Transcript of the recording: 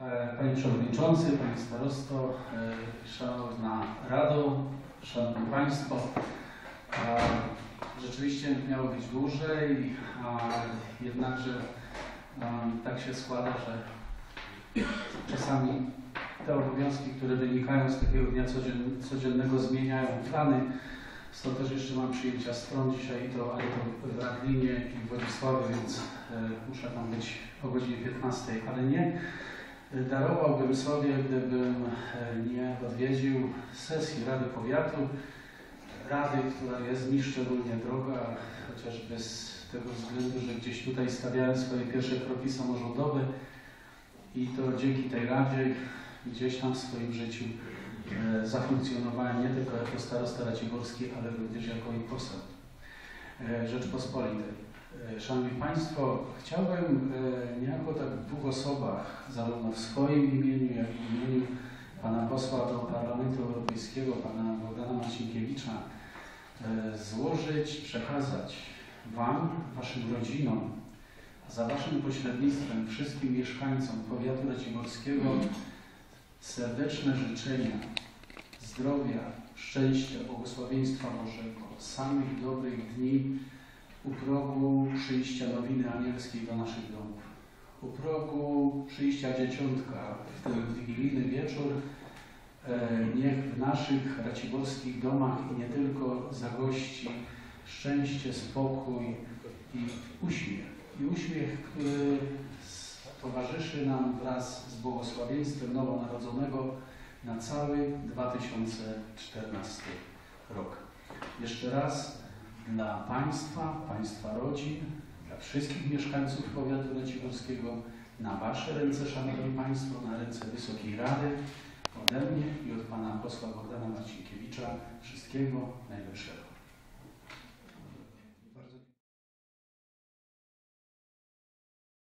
E, Panie Przewodniczący, Panie Starosto, e, Szanowna Rado, Szanowni Państwo. Rzeczywiście miało być dłużej, jednakże em, tak się składa, że czasami te obowiązki, które wynikają z takiego dnia codzien- codziennego zmieniają plany. Stąd też jeszcze mam przyjęcia stron dzisiaj i to, ale to w Radlinie i w Władysławie, więc e, muszę tam być o godzinie 15, ale nie. Darowałbym sobie, gdybym e, nie odwiedził sesji Rady Powiatu, Rady, która jest mi szczególnie droga, chociażby z tego względu, że gdzieś tutaj stawiałem swoje pierwsze kroki samorządowe i to dzięki tej Radzie gdzieś tam w swoim życiu e, zafunkcjonowałem nie tylko jako starosta raciborski, ale również jako i poseł Rzeczpospolitej. E, Szanowni Państwo, chciałbym e, niejako tak w dwóch osobach, zarówno w swoim imieniu, jak i w imieniu pana posła do Parlamentu Europejskiego, pana Bogdana Marcinkiewicza, e, złożyć, przekazać Wam, Waszym rodzinom, za Waszym pośrednictwem wszystkim mieszkańcom powiatu raciborskiego serdeczne życzenia zdrowia, szczęścia, błogosławieństwa Bożego, samych dobrych dni u progu przyjścia nowiny anielskiej do naszych domów. U progu przyjścia dzieciątka w ten wigilijny wieczór e, niech w naszych raciborskich domach i nie tylko zagości szczęście, spokój i uśmiech. I uśmiech, który towarzyszy nam wraz z błogosławieństwem nowonarodzonego na cały 2014 rok. Jeszcze raz dla Państwa, Państwa rodzin, dla wszystkich mieszkańców powiatu raciborskiego, na Wasze ręce, Szanowni Państwo, na ręce Wysokiej Rady, ode mnie i od Pana posła Bogdana Marcinkiewicza wszystkiego najlepszego.